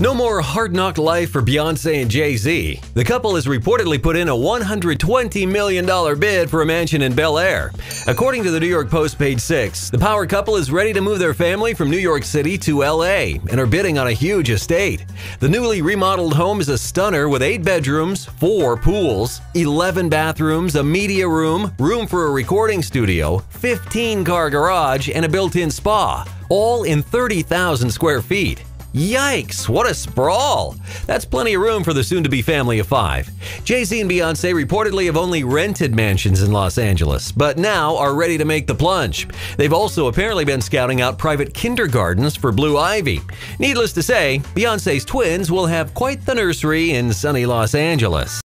No more hard knock life for Beyonce and Jay Z. The couple has reportedly put in a $120 million bid for a mansion in Bel Air. According to the New York Post, page 6, the power couple is ready to move their family from New York City to LA and are bidding on a huge estate. The newly remodeled home is a stunner with eight bedrooms, four pools, 11 bathrooms, a media room, room for a recording studio, 15 car garage, and a built in spa, all in 30,000 square feet. Yikes, what a sprawl! That's plenty of room for the soon to be family of five. Jay Z and Beyonce reportedly have only rented mansions in Los Angeles, but now are ready to make the plunge. They've also apparently been scouting out private kindergartens for Blue Ivy. Needless to say, Beyonce's twins will have quite the nursery in sunny Los Angeles.